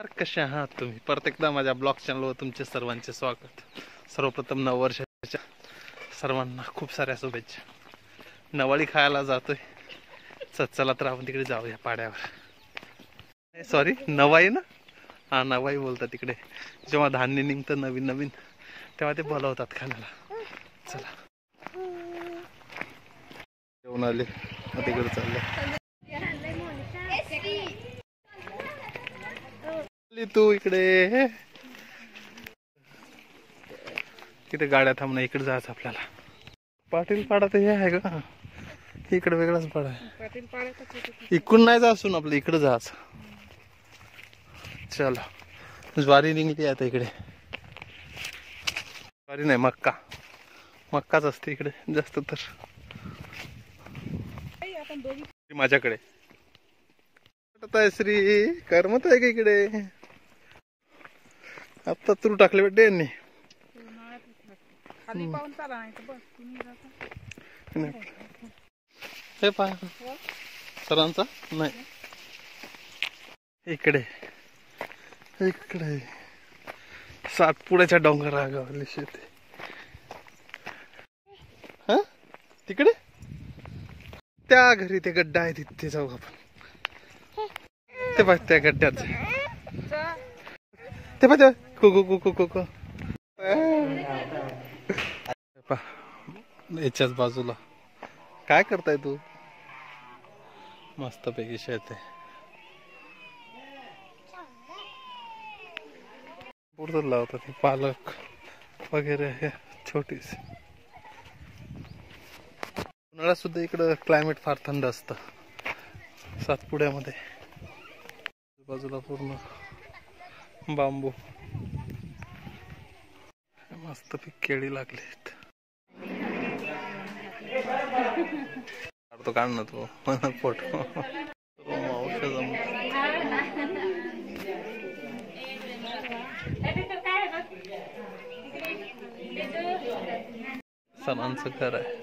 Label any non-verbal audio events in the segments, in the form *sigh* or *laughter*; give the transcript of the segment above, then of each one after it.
कशा कसे आहात तुम्ही? परत एकदा माझ्या ब्लॉग चॅनलवर तुमचे सर्वांचे स्वागत. सर्वप्रथम नववर्षाच्या सर्वांना खूप साऱ्या शुभेच्छा. नवाळी खायला जातोय. चल चला तर आपण तिकडे जाऊया पाड्यावर. सॉरी नवाई ना? हा नवाई बोलतात तिकडे. जेव्हा धान्य निघतं नवीन नवीन तेव्हा ते बोलवतात खाण्याला. चला. जेवण आले. तिकडे चाललं. तू इकडे. तिथे गाड्या थांबणं इकडे जायचं आपल्याला. पाटील पाडा तर हे आहे का इकडे वेगळाच पाडा आहे. इकडून नाही जासून आपलं इकडे जायचं. चला. ज्वारी निघली आता इकडे. ज्वारी नाही मक्का. मक्काच असते इकडे जास्त तर. माझ्याकडे. श्री करमत आहे का इकडे? आता तू टाकले बेटे यांनी तर. हे पा सरांचा? नाही. इकडे. इकडे. सातपुड्याच्या डोंगरागावली शेती. हा? तिकडे? त्या घरी ते गड्डा आहे तिथे जाऊ आपण. ते पाय त्या गड्ड्यात. ते पाय ते को को को को को पा याच्याच बाजूला. काय करताय तू? मस्त पैकी शेत आहे. लावतात हे पालक वगैरे हे छोटीच उन्हाळ्यात सुद्धा इकडं क्लायमेट फार थंड असतं. सातपुड्यामध्ये. बाजूला पूर्ण बांबू. मस्त पीक केळी लागलेत काढतो काढ ना तो. फोटो. मावश्या सणांचं घर आहे.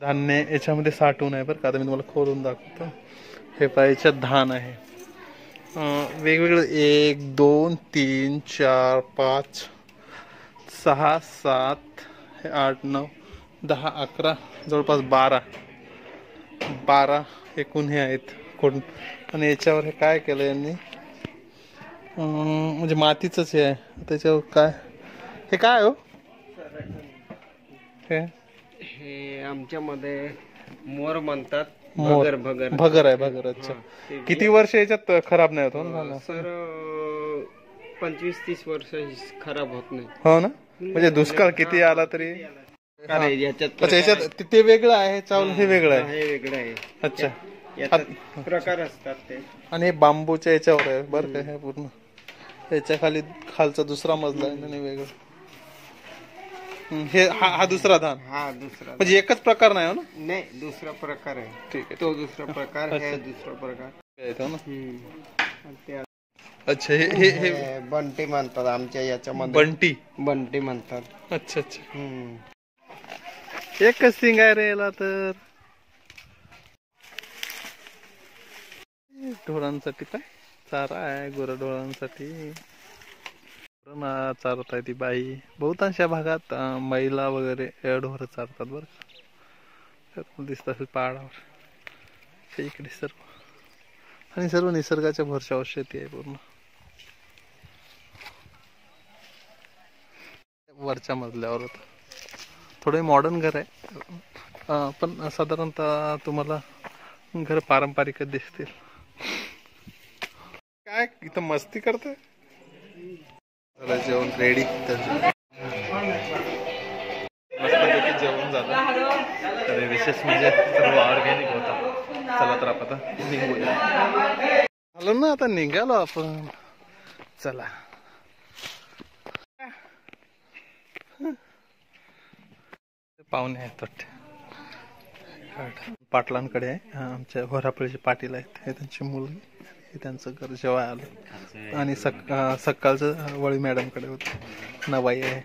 धान्य याच्यामध्ये साठवून आहे बरं का. आता मी तुम्हाला खोलून दाखवतो. हे पाहिजे धान आहे. वेगवेगळं. एक दोन तीन चार पाच सहा सात आठ नऊ दहा अकरा जवळपास बारा. बारा एकूण हे आहेत. कोण आणि याच्यावर हे काय केलं यांनी? म्हणजे मातीचंच हे आहे. त्याच्यावर काय? हे काय हो? हे आमच्यामध्ये मोर म्हणतात. भगर भगर. भगर आहे भगर अच्छा. किती वर्ष याच्यात खराब नाही होत हो ना सर पंचवीस तीस वर्ष खराब होत नाही. हो ना? म्हणजे दुष्काळ किती आला तरी? याच्यात ते- वेगळं आहे चावल हे वेगळं आहे. हे वेगळं आहे. अच्छा. प्रकार असतात ते. आणि हे बांबूच्या याच्यावर आहे बरं का हे पूर्ण. याच्या खाली खालचा दुसरा मजला आहे आणि वेगळं. हे हा हा दुसरा धान. हा दुसरा म्हणजे एकच प्रकार नाही हो ना? नाही दुसरा प्रकार आहे. ठीक आहे. तो दुसरा प्रकार हे दुसरा प्रकार. ठीक आहे, हो ना? हम्म. आणि ते अच्छा हे हे हे हे बंटी म्हणतात आमच्या याच्यामध्ये. बंटी. बंटी म्हणतात. अच्छा अच्छा. हम्म. एकच सिंग आहे रे याला तर ढोरांसाठी काय? चारा आहे गुरढोरांसाठी चारत आहे ती बाई. बहुतांशा भागात मैला महिला वगैरे या ढोरं चारतात बरं का. दिसत असेल पहाडावर इकडे सर्व. आणि सर्व निसर्गाच्या भरशावर शेती आहे पूर्ण. वरच्या मजल्यावर होतं. थोडे मॉडर्न घर आहे. पण साधारणतः तुम्हाला घर पारंपरिकच दिसतील. काय इथं मस्ती करते जेवण रेडी मस्तपैकी जेवण झालं. तर विशेष म्हणजे सर्व ऑर्गॅनिक होता. चला तर आपण आता निघूया. झालं ना आता निघालो आपण. चला. पाहुणे आहेत वाटते. पाटलांकडे आहे. आमच्या घोरापळीचे पाटील आहेत. हे त्यांची मुलगी हे त्यांचं घर जेव्हा आलं. आणि सक सकाळचं वळी मॅडमकडे होतं. नवाई आहे.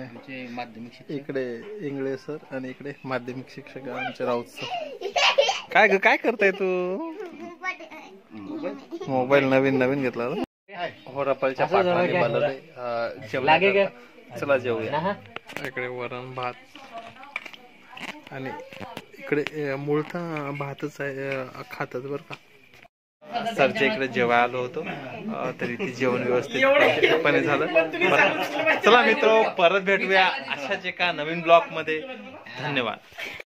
आमचे माध्यमिक इकडे इंगळे सर आणि इकडे माध्यमिक शिक्षक आमचे राऊत सर. काय ग काय करताय तू? मोबाईल नवीन नवीन घेतला. अं, जेवणाकरता. चला जेवूया. इकडे वरण भात. आणि इकडे मूळता भातच आहे अं, खातात बर का. सरच्या इकडे जेवायला आलो होतो. *laughs* तरी ते जेवण व्यवस्थितपणे झालं. चला मित्र *laughs* परत भेटूया अशाच एका नवीन ब्लॉगमध्ये धन्यवाद.